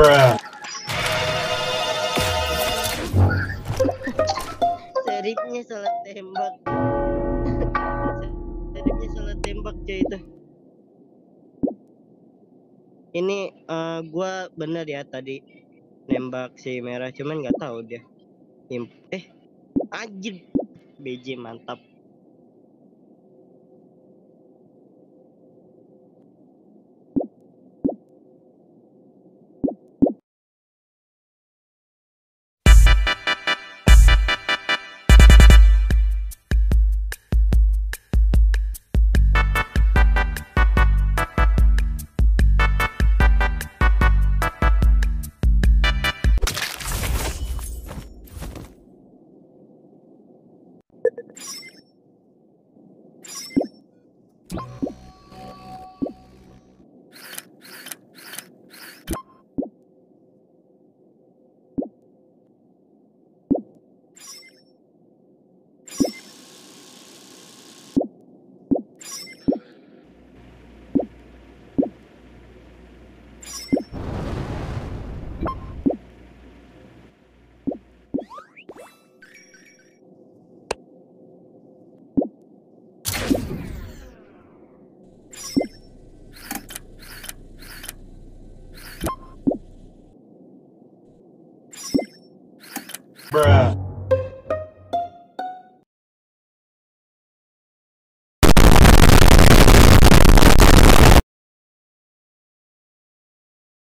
Bruh. Seripnya salah tembak. Seripnya salah tembak cuy itu. Ini eh, gua bener ya tadi nembak si merah cuman nggak tahu dia. Imp eh anjir BJ mantap. you Bruh.